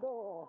Go.